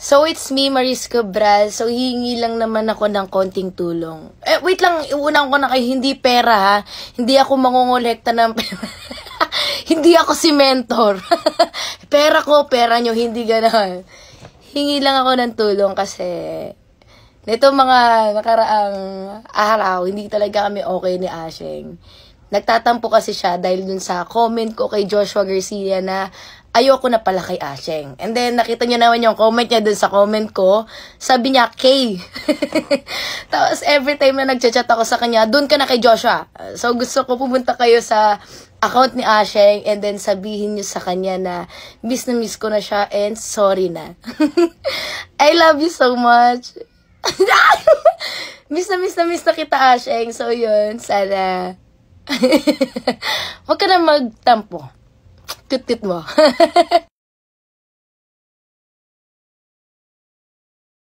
So, it's me, Marisco Bral. So, hihingi lang naman ako ng konting tulong. Eh, wait lang, iunang ko na kayo, hindi pera ha. Hindi ako mangongolekta ng pera. hindi ako si mentor. pera ko, pera nyo, hindi gano'n. Hingi lang ako ng tulong kasi nito mga nakaraang araw, hindi talaga kami okay ni Asheng. Nagtatampo kasi siya dahil dun sa comment ko kay Joshua Garcia na ayoko na pala kay Asheng. And then, nakita niyo naman yung comment niya dun sa comment ko. Sabi niya, K. Tapos, every time na nagchat-chat ako sa kanya, dun ka na kay Joshua. So, gusto ko pumunta kayo sa account ni Asheng and then sabihin niyo sa kanya na miss na miss ko na siya and sorry na. I love you so much. miss na miss na miss na kita, Asheng. So, yun. Sana Huwag ka na magtampo. Ketik.